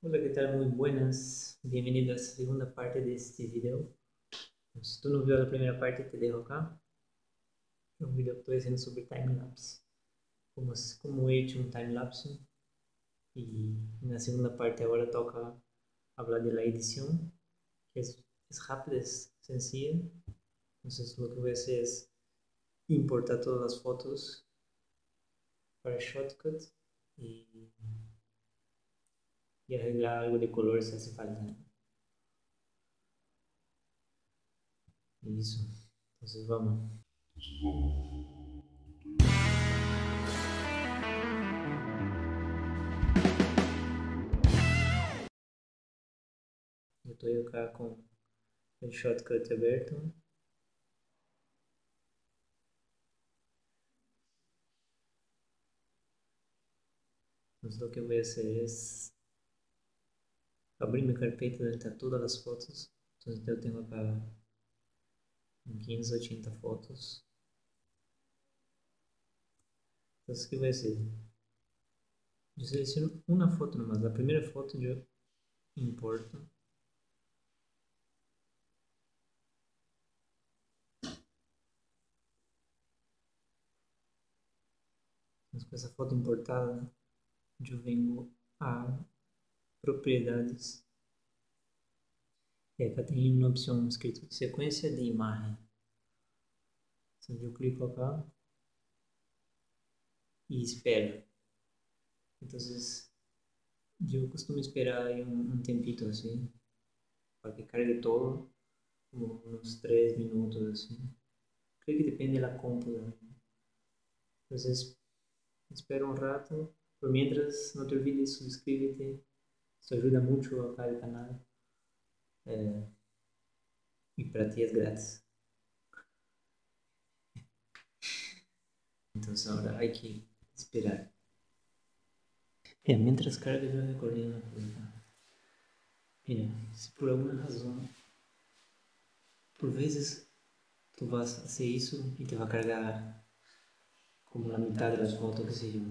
Hola, ¿qué tal? Muy buenas. Bienvenido a esta segunda parte de este video. Si tú no vio la primera parte, te dejo acá. É um vídeo que estou fazendo sobre time-lapse. Como, como he hecho um time-lapse. E na segunda parte agora toca falar da edição, que é, é rápida, é sencilla. Então, o que vou fazer é importar todas as fotos para Shotcut e y arreglar algo de color se hace falta. Isso. Então vamos. Eu estou cá com o shortcut aberto. Então, o abrir minha carpeta onde está todas as fotos. Então eu tenho acá 15 ou 80 fotos. Então o que vai ser? Eu seleciono uma foto nomás. A primeira foto eu importo. Mas com essa foto importada, eu venho a propriedades. E aqui tem uma opção escrito sequência de imagem. Então eu clico acá e espero. Então eu costumo esperar um, um tempito assim para que cargue todo, como uns 3 minutos assim. Creio que depende da compu Então espero um rato. Por mientras, no te olvides, suscríbete Isso ajuda muito acá o canal. É, e para ti é grátis. Então agora há que esperar. É, mientras carga eu recordei uma coisa. Se por alguma razão, por vezes tu vas fazer isso e te vai carregar como na metade das fotos que se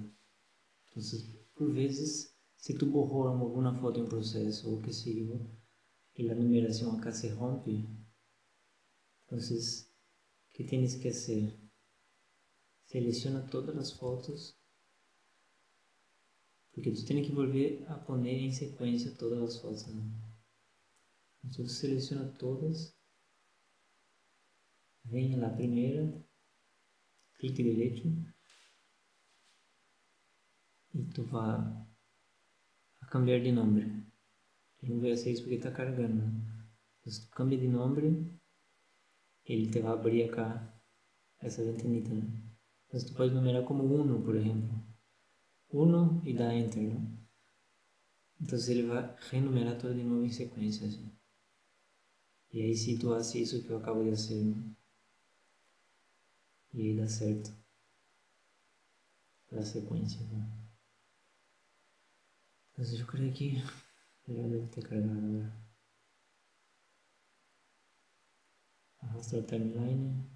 Então, por vezes se tu borrou alguma foto em processo ou que seja, e a numeração acá se rompe, então, o que tens que fazer? Seleciona todas as fotos, porque tu tens que volver a pôr em sequência todas as fotos. Né? Então, seleciona todas, vem lá primeira, clique direito, e tu vai cambiar de nome. Ele não vai ser isso porque está carregando. Né? Se tu cambia de nome, ele te vai abrir cá essa ventanita. Né? Mas tu pode numerar como Uno, por exemplo. Uno e dá Enter. Né? Então ele vai renumerar tudo de novo em sequência. Assim. E aí se tu faz isso que eu acabo de fazer, né? e aí dá certo. A sequência. Né? Mas eu creio que já deve ter carregado agora. Arrasta a timeline.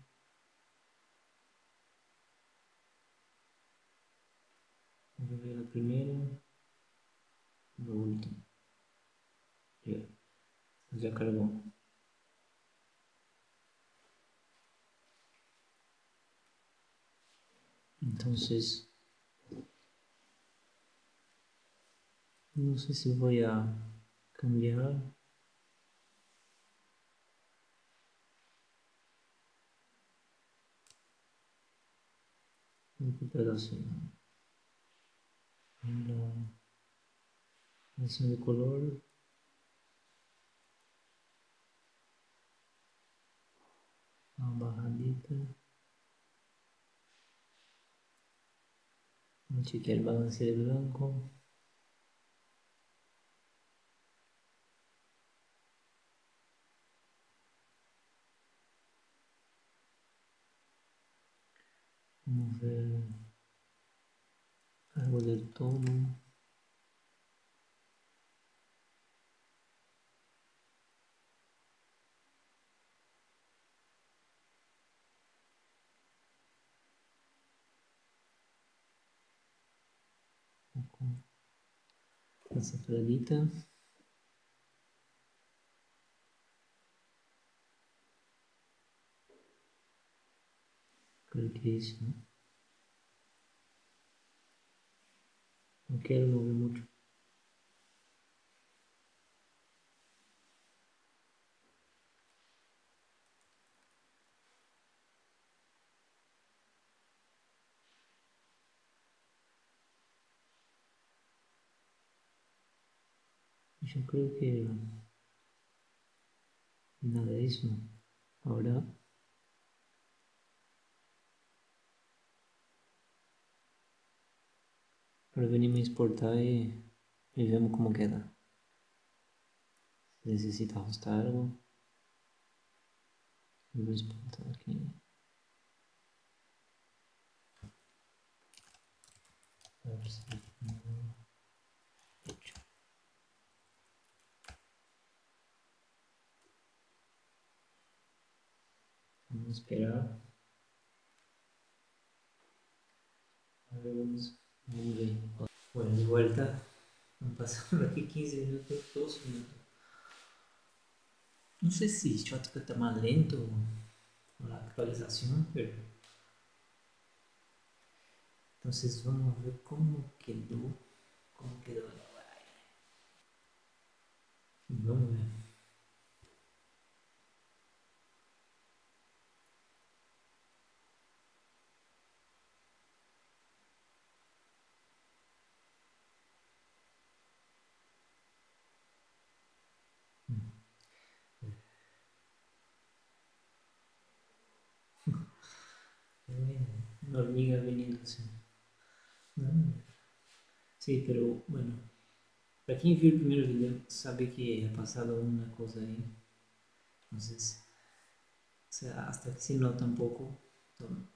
Vou ver a primeira e a última. Já, já carregou. Então, vocês Não sei se vou a cambiar. Um pedacinho. Ainda assim de color. Uma barradita. Não te quero balancear branco. Vamos ver. Água del tono. essa fradita. Creio que é isso, né? Não quero mover muito. Yo creo que nada de eso. Ahora Agora venimos exportar e, e vemos como queda. Se necessita arrastar algo. Vou exportar aqui. Vamos esperar. Vamos ver. Bueno, de vuelta. Han pasado aqui 15 minutos, 12 minutos. Não sei se shotcut está más lento con la actualización, pero... Entonces vamos a ver cómo quedó, cómo quedó agora. Vamos ver. Hormiga veniendo así. Sí, pero bueno, para quien vio el primer video sabe que ha pasado una cosa ahí. Entonces, o sea, hasta que se nota un poco,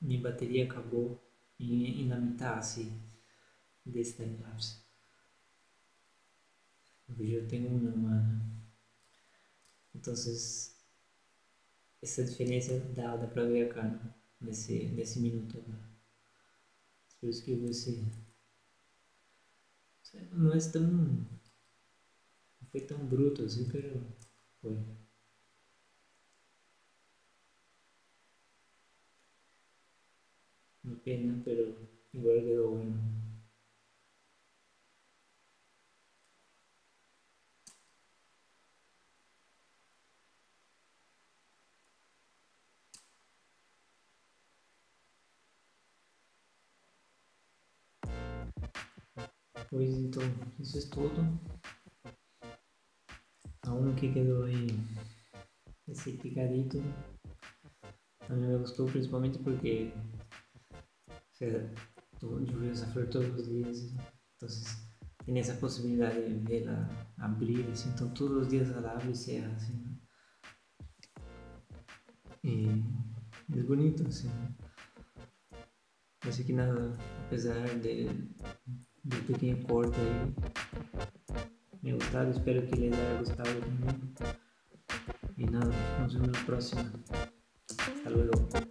mi batería acabó en, la mitad así de esta enlace. Porque yo tengo una mano. Entonces, esa diferencia da, da para ver acá, ¿no? Nesse, nesse minuto agora. Por isso que você. Não é tão. Não foi tão bruto assim, pero foi. Uma pena, pero igual quedou bueno. Pois então, isso é tudo. A única que quedou aí, esse picadito, também me gostou principalmente porque você lluvia flor todos os dias, então tem essa possibilidade de vê-la abrir, assim, todos os dias ela abre e se assim. Né? E é bonito, assim. Parece que nada, apesar de do pequeno corte aí. Me gostado, espero que les haya gostado também. E nada, nos vemos na próxima. Hasta luego.